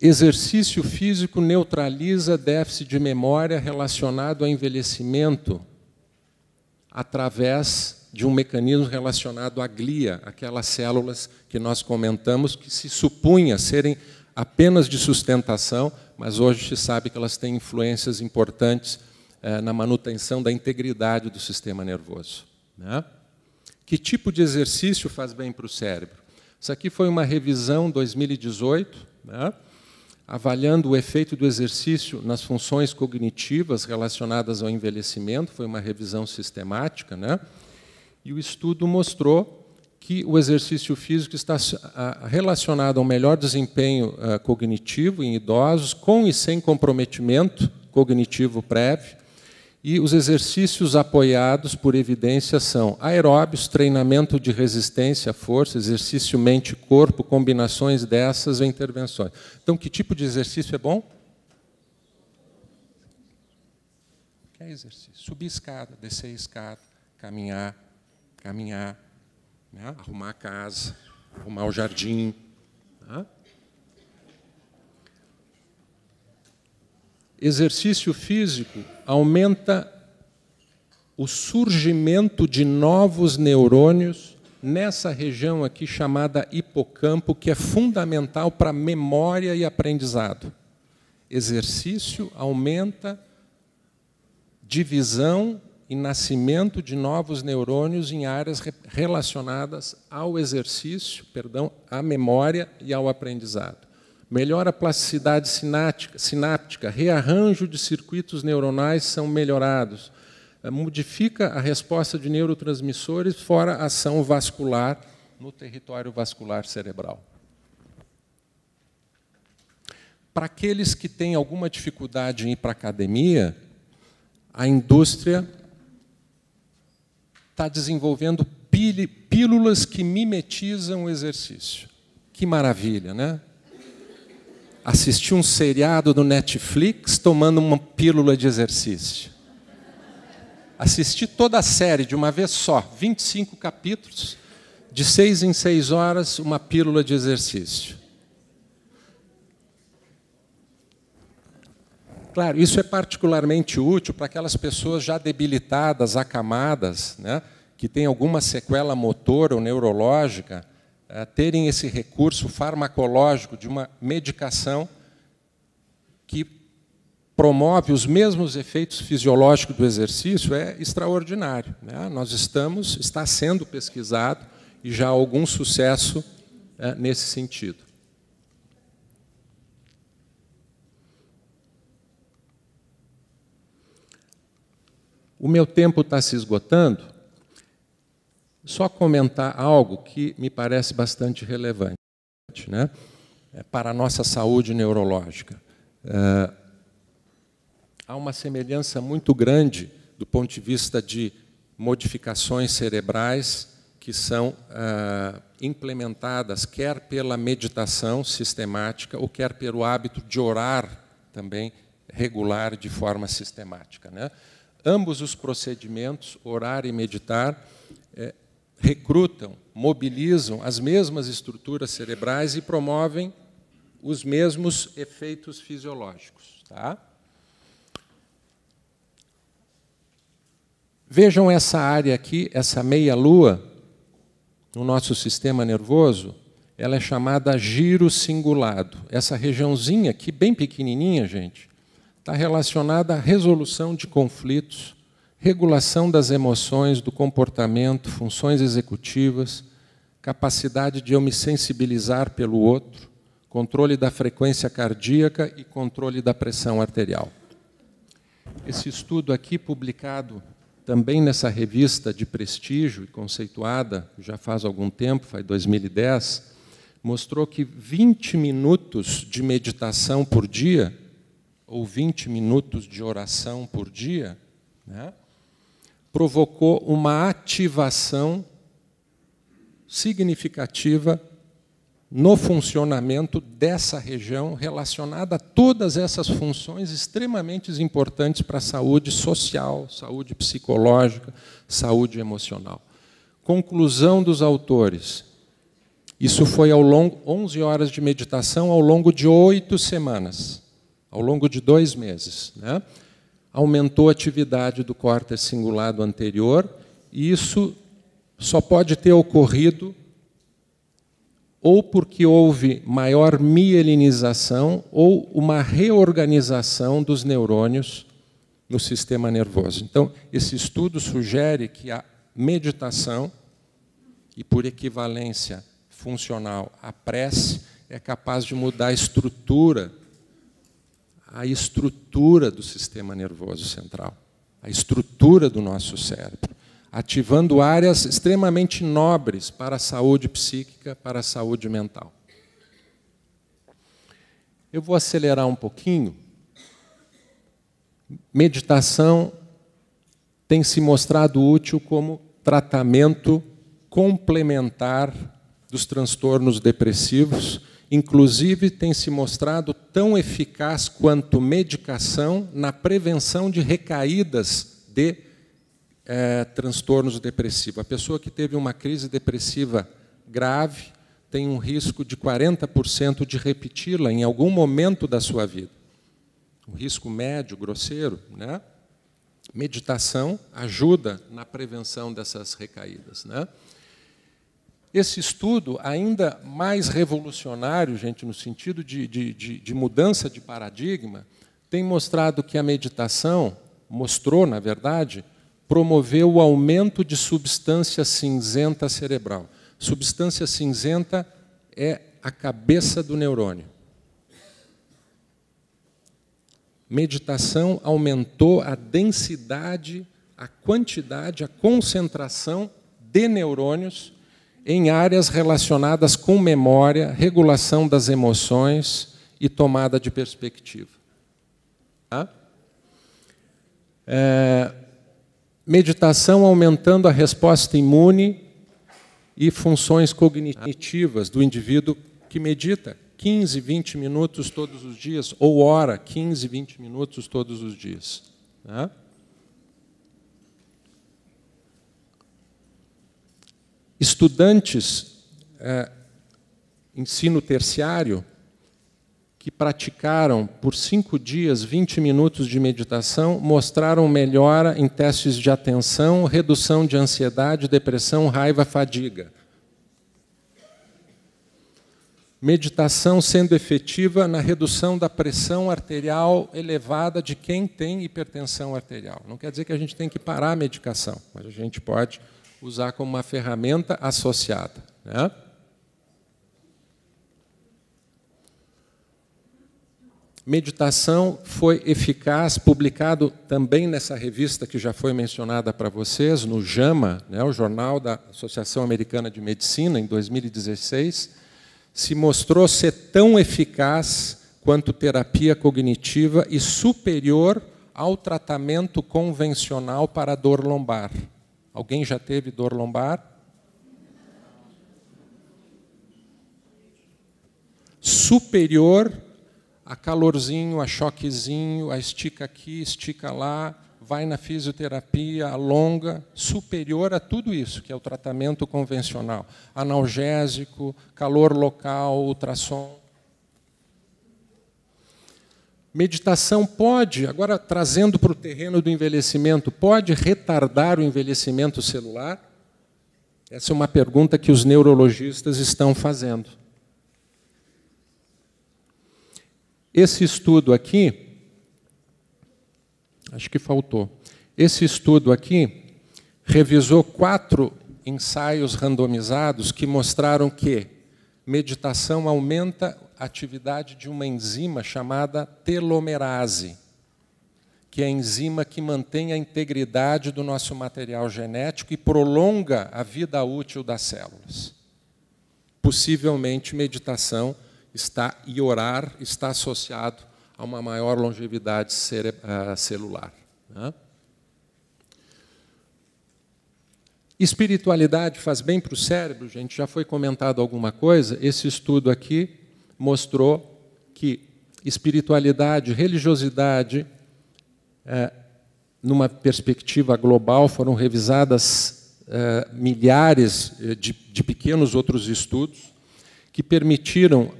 Exercício físico neutraliza déficit de memória relacionado ao envelhecimento através de um mecanismo relacionado à glia, aquelas células que nós comentamos que se supunha serem apenas de sustentação, mas hoje se sabe que elas têm influências importantes eh, na manutenção da integridade do sistema nervoso. Né? Que tipo de exercício faz bem para o cérebro? Isso aqui foi uma revisão 2018, né? Avaliando o efeito do exercício nas funções cognitivas relacionadas ao envelhecimento, foi uma revisão sistemática, né? e o estudo mostrou que o exercício físico está relacionado ao melhor desempenho ah, cognitivo em idosos, com e sem comprometimento cognitivo prévio, e os exercícios apoiados por evidência são aeróbios, treinamento de resistência força, exercício mente-corpo, combinações dessas ou intervenções. Então, que tipo de exercício é bom? Que é exercício? Subir escada, descer escada, caminhar, caminhar, né? arrumar a casa, arrumar o jardim. Né? exercício físico aumenta o surgimento de novos neurônios nessa região aqui chamada hipocampo, que é fundamental para memória e aprendizado. Exercício aumenta divisão e nascimento de novos neurônios em áreas relacionadas ao exercício, perdão, à memória e ao aprendizado. Melhora a plasticidade sináptica, sináptica, rearranjo de circuitos neuronais são melhorados, eh, modifica a resposta de neurotransmissores, fora a ação vascular no território vascular cerebral. Para aqueles que têm alguma dificuldade em ir para a academia, a indústria está desenvolvendo pílulas que mimetizam o exercício. Que maravilha, né? Assistir um seriado do Netflix tomando uma pílula de exercício. Assistir toda a série de uma vez só, 25 capítulos, de seis em seis horas, uma pílula de exercício. Claro, isso é particularmente útil para aquelas pessoas já debilitadas, acamadas, né, que têm alguma sequela motora ou neurológica, terem esse recurso farmacológico de uma medicação que promove os mesmos efeitos fisiológicos do exercício é extraordinário. Né? Nós estamos, está sendo pesquisado e já há algum sucesso é, nesse sentido. O meu tempo está se esgotando. Só comentar algo que me parece bastante relevante né? É para a nossa saúde neurológica. É, há uma semelhança muito grande do ponto de vista de modificações cerebrais que são é, implementadas quer pela meditação sistemática ou quer pelo hábito de orar também regular de forma sistemática. Né? Ambos os procedimentos, orar e meditar, é, recrutam, mobilizam as mesmas estruturas cerebrais e promovem os mesmos efeitos fisiológicos. Tá? Vejam essa área aqui, essa meia-lua, no nosso sistema nervoso, ela é chamada giro cingulado. Essa regiãozinha aqui, bem pequenininha, gente, está relacionada à resolução de conflitos, regulação das emoções, do comportamento, funções executivas, capacidade de eu me sensibilizar pelo outro, controle da frequência cardíaca e controle da pressão arterial. Esse estudo aqui, publicado também nessa revista de prestígio e conceituada, já faz algum tempo, foi 2010, mostrou que 20 minutos de meditação por dia ou 20 minutos de oração por dia, né, provocou uma ativação significativa no funcionamento dessa região relacionada a todas essas funções extremamente importantes para a saúde social, saúde psicológica, saúde emocional. Conclusão dos autores. Isso foi ao longo 11 horas de meditação ao longo de oito semanas ao longo de dois meses. Né? Aumentou a atividade do córtex cingulado anterior, e isso só pode ter ocorrido ou porque houve maior mielinização ou uma reorganização dos neurônios no sistema nervoso. Então, esse estudo sugere que a meditação, e por equivalência funcional a prece, é capaz de mudar a estrutura a estrutura do sistema nervoso central, a estrutura do nosso cérebro, ativando áreas extremamente nobres para a saúde psíquica, para a saúde mental. Eu vou acelerar um pouquinho. Meditação tem se mostrado útil como tratamento complementar dos transtornos depressivos inclusive tem se mostrado tão eficaz quanto medicação na prevenção de recaídas de é, transtornos depressivos. A pessoa que teve uma crise depressiva grave tem um risco de 40% de repeti-la em algum momento da sua vida. Um risco médio, grosseiro. Né? Meditação ajuda na prevenção dessas recaídas. Né? Esse estudo, ainda mais revolucionário, gente, no sentido de, de, de, de mudança de paradigma, tem mostrado que a meditação, mostrou, na verdade, promoveu o aumento de substância cinzenta cerebral. Substância cinzenta é a cabeça do neurônio. meditação aumentou a densidade, a quantidade, a concentração de neurônios em áreas relacionadas com memória, regulação das emoções e tomada de perspectiva. Tá? É, meditação aumentando a resposta imune e funções cognitivas do indivíduo que medita 15, 20 minutos todos os dias, ou hora, 15, 20 minutos todos os dias. Né? Estudantes, é, ensino terciário, que praticaram por cinco dias 20 minutos de meditação mostraram melhora em testes de atenção, redução de ansiedade, depressão, raiva, fadiga. Meditação sendo efetiva na redução da pressão arterial elevada de quem tem hipertensão arterial. Não quer dizer que a gente tem que parar a medicação, mas a gente pode usar como uma ferramenta associada. Né? Meditação foi eficaz, publicado também nessa revista que já foi mencionada para vocês, no JAMA, né, o Jornal da Associação Americana de Medicina, em 2016, se mostrou ser tão eficaz quanto terapia cognitiva e superior ao tratamento convencional para dor lombar. Alguém já teve dor lombar? Superior a calorzinho, a choquezinho, a estica aqui, estica lá, vai na fisioterapia, alonga, superior a tudo isso, que é o tratamento convencional. Analgésico, calor local, ultrassom. Meditação pode, agora trazendo para o terreno do envelhecimento, pode retardar o envelhecimento celular? Essa é uma pergunta que os neurologistas estão fazendo. Esse estudo aqui, acho que faltou. Esse estudo aqui revisou quatro ensaios randomizados que mostraram que meditação aumenta atividade de uma enzima chamada telomerase, que é a enzima que mantém a integridade do nosso material genético e prolonga a vida útil das células. Possivelmente meditação está e orar está associado a uma maior longevidade uh, celular. Né? Espiritualidade faz bem para o cérebro, gente. Já foi comentado alguma coisa. Esse estudo aqui mostrou que espiritualidade, religiosidade, é, numa perspectiva global, foram revisadas é, milhares de, de pequenos outros estudos que permitiram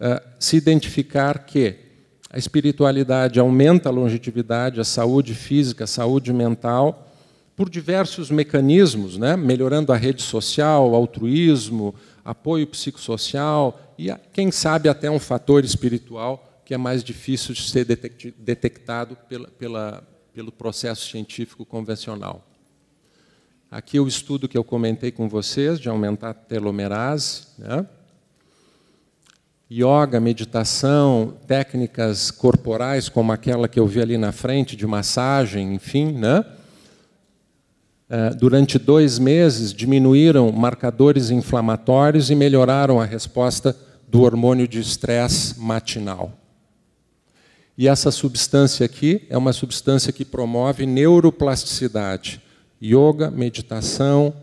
uh, se identificar que a espiritualidade aumenta a longevidade, a saúde física, a saúde mental, por diversos mecanismos, né? melhorando a rede social, o altruísmo, apoio psicossocial e, quem sabe, até um fator espiritual que é mais difícil de ser detectado pela, pela, pelo processo científico convencional. Aqui o estudo que eu comentei com vocês de aumentar a telomerase, né? yoga, meditação, técnicas corporais como aquela que eu vi ali na frente, de massagem, enfim, né? É, durante dois meses diminuíram marcadores inflamatórios e melhoraram a resposta do hormônio de estresse matinal. E essa substância aqui é uma substância que promove neuroplasticidade. Yoga, meditação,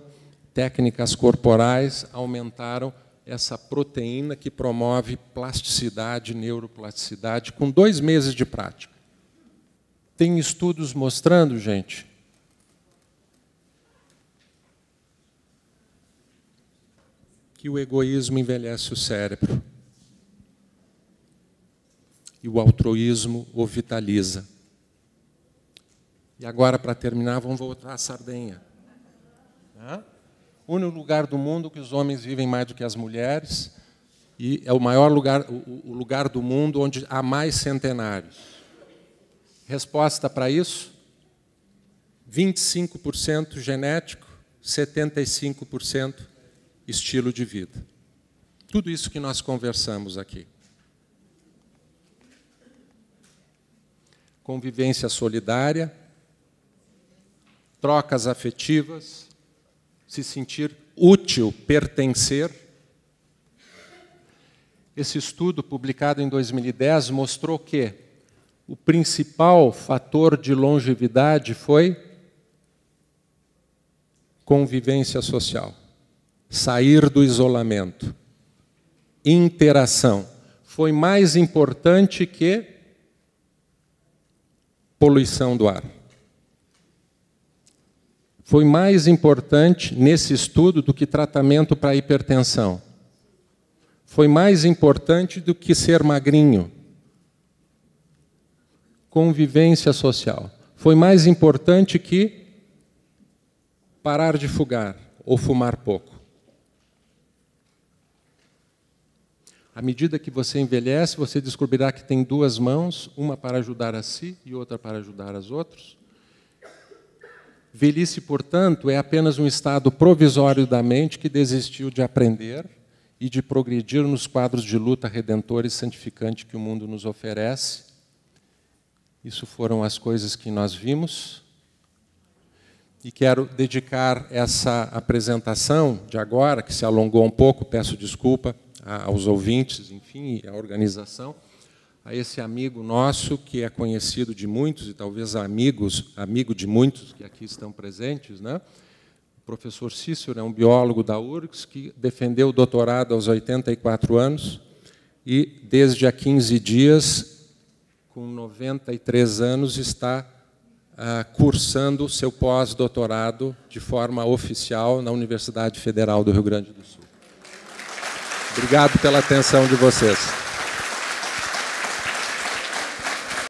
técnicas corporais aumentaram essa proteína que promove plasticidade, neuroplasticidade, com dois meses de prática. Tem estudos mostrando, gente, que o egoísmo envelhece o cérebro e o altruísmo o vitaliza. E agora, para terminar, vamos voltar à sardenha. Hã? único lugar do mundo que os homens vivem mais do que as mulheres e é o maior lugar, o, lugar do mundo onde há mais centenários. Resposta para isso: 25% genético, 75% estilo de vida. Tudo isso que nós conversamos aqui. convivência solidária, trocas afetivas, se sentir útil, pertencer. Esse estudo, publicado em 2010, mostrou que o principal fator de longevidade foi convivência social, sair do isolamento, interação. Foi mais importante que poluição do ar. Foi mais importante nesse estudo do que tratamento para hipertensão. Foi mais importante do que ser magrinho. Convivência social. Foi mais importante que parar de fugar ou fumar pouco. À medida que você envelhece, você descobrirá que tem duas mãos, uma para ajudar a si e outra para ajudar as outros. Velhice, portanto, é apenas um estado provisório da mente que desistiu de aprender e de progredir nos quadros de luta redentor e santificante que o mundo nos oferece. Isso foram as coisas que nós vimos e quero dedicar essa apresentação de agora, que se alongou um pouco, peço desculpa aos ouvintes, enfim, à organização, a esse amigo nosso que é conhecido de muitos e talvez amigos, amigo de muitos que aqui estão presentes, né? O professor Cícero é um biólogo da URGS que defendeu o doutorado aos 84 anos e desde há 15 dias, com 93 anos, está ah, cursando seu pós-doutorado de forma oficial na Universidade Federal do Rio Grande do Sul. Obrigado pela atenção de vocês.